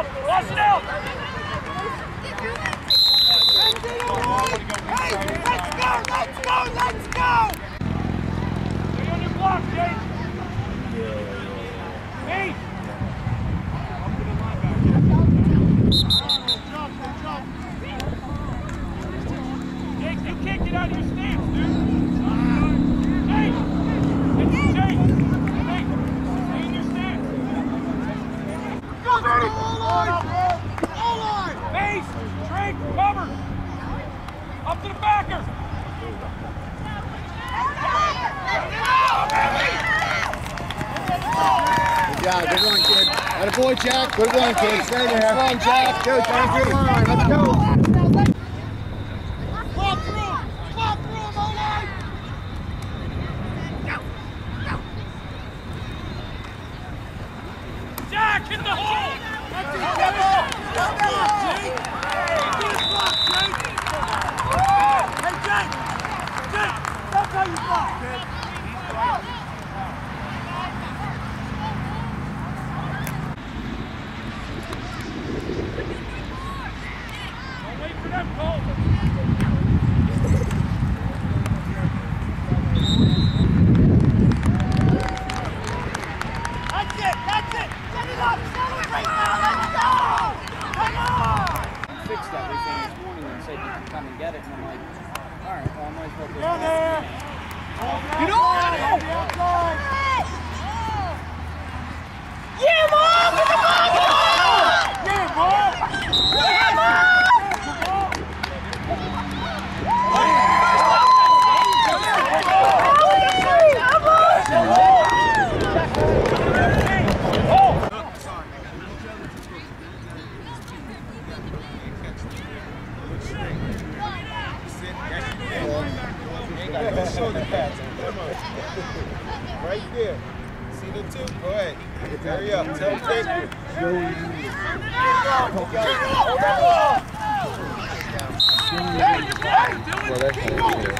out! Watch it out! Hey, let's go! Let's go! Let's go! Stay on your block, Jake! Me! Jake, you can't get out of your stance, dude! Jake! Jake! Boy, Jack. Good one, kid. Stay there. Come on, Jack. Go, Jack. Good line. Let's go. Jack, hit the hole! Hey, Jake! Jake, that's how you block, kid. Don't wait for them calls. That's it, that's it! Get it up! Celebrate now! Let's go! Come on! fixed everything this morning and said you can come and get it. And I'm like, all right, well, I might as well just. Down there! Get on! Yeah, Mom! Right there. See the two? Go ahead. Hurry up. Tell him thank you. Well, that's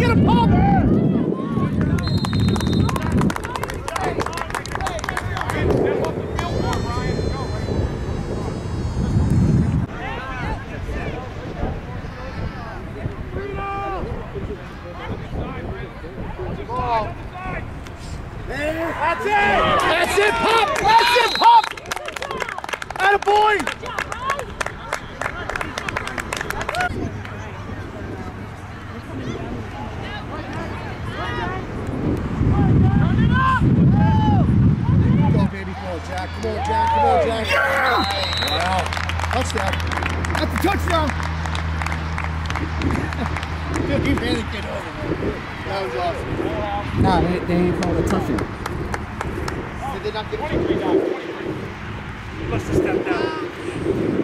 Get a pump! Jack. Come on, Jack. Come on, Jack. Yeah. Wow. Touchdown. That's a touchdown. he ran the kid over. That was awesome. Nah, they, they ain't called a touchdown. Did they not get 23 down? 23. He must have stepped down.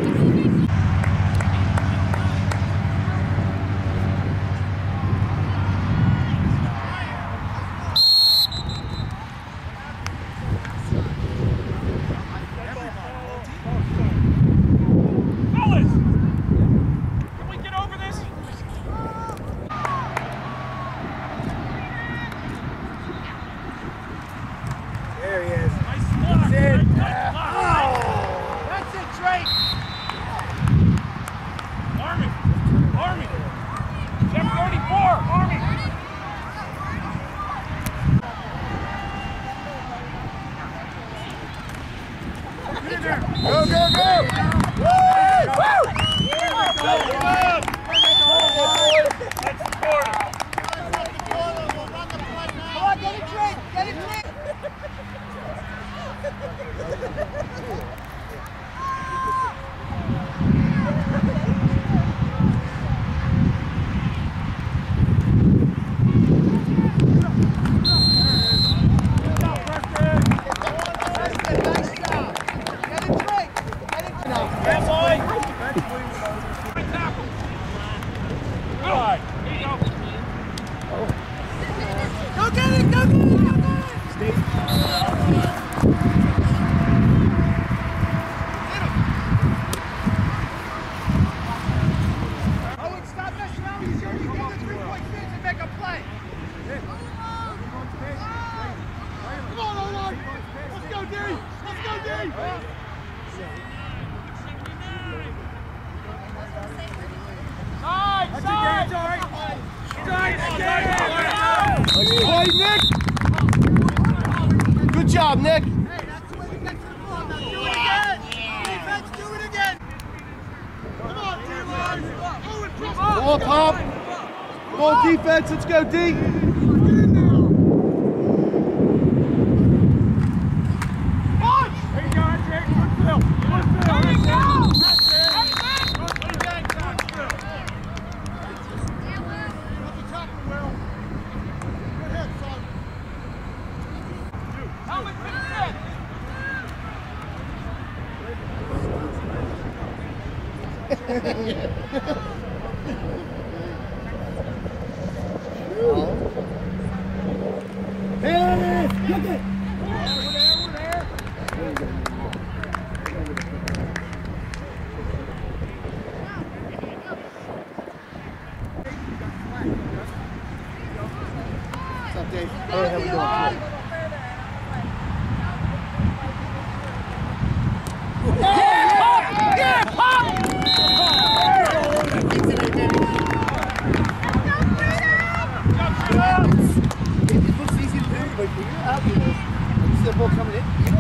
Army. 734, Army. yeah. up. Is the coming in?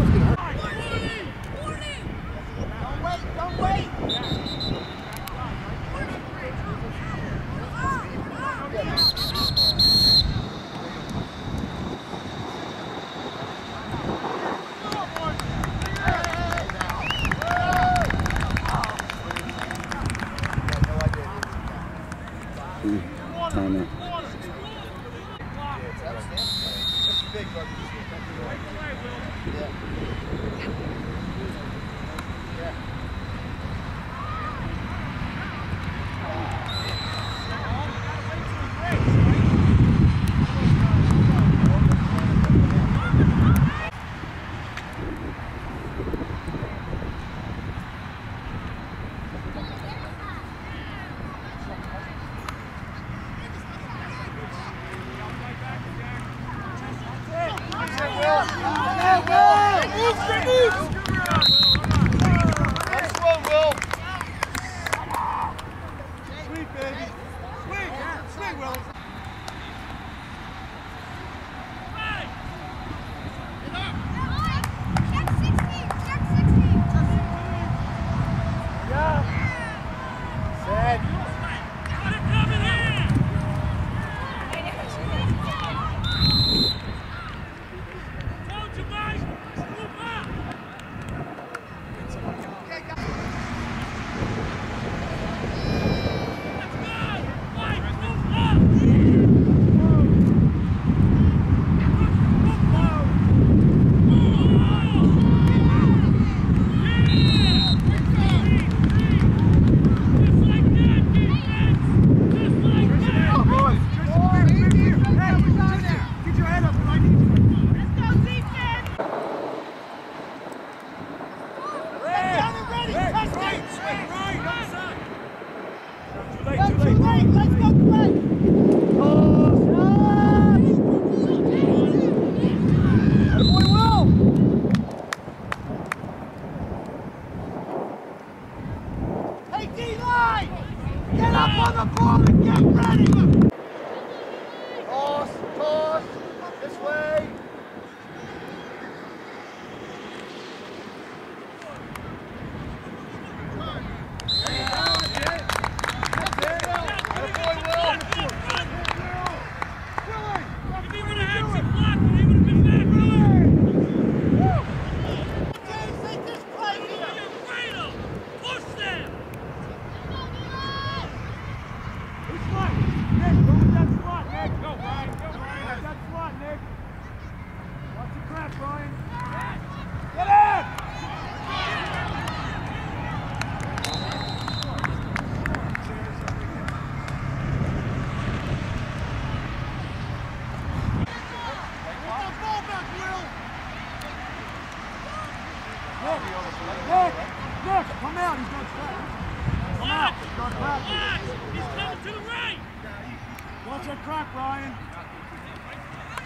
That clock, Brian.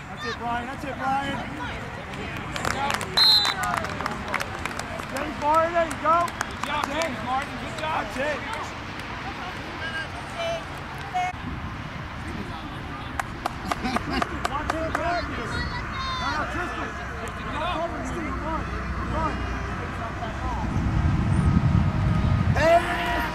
That's it, Brian. That's it, Brian. James Martin, there you go. Good job, James Martin. Good job. That's it. Hey!